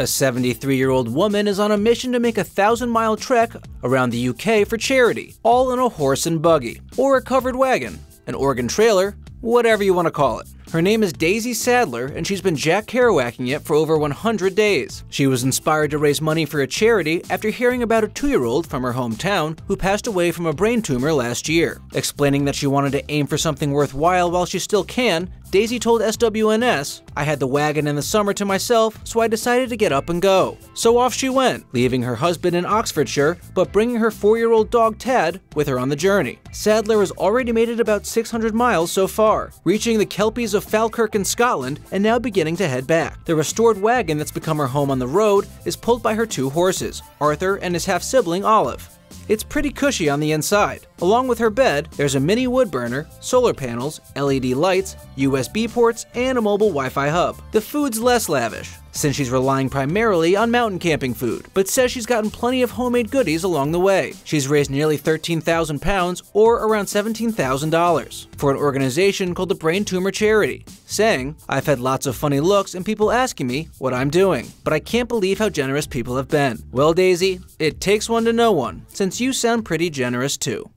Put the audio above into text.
A 73 year old woman is on a mission to make a thousand mile trek around the UK for charity, all in a horse and buggy, or a covered wagon, an organ trailer, whatever you want to call it. Her name is Daisy Sadler, and she's been Jack Kerouacking it for over 100 days. She was inspired to raise money for a charity after hearing about a two-year-old from her hometown who passed away from a brain tumor last year. Explaining that she wanted to aim for something worthwhile while she still can, Daisy told SWNS, I had the wagon in the summer to myself, so I decided to get up and go. So off she went, leaving her husband in Oxfordshire, but bringing her four-year-old dog Tad with her on the journey. Sadler has already made it about 600 miles so far, reaching the Kelpies of Falkirk in Scotland and now beginning to head back. The restored wagon that's become her home on the road is pulled by her two horses, Arthur and his half-sibling Olive. It's pretty cushy on the inside. Along with her bed, there's a mini wood burner, solar panels, LED lights, USB ports, and a mobile Wi-Fi hub. The food's less lavish, since she's relying primarily on mountain camping food, but says she's gotten plenty of homemade goodies along the way. She's raised nearly 13,000 pounds, or around $17,000, for an organization called the Brain Tumor Charity, saying, I've had lots of funny looks and people asking me what I'm doing, but I can't believe how generous people have been. Well, Daisy, it takes one to know one, since you sound pretty generous too.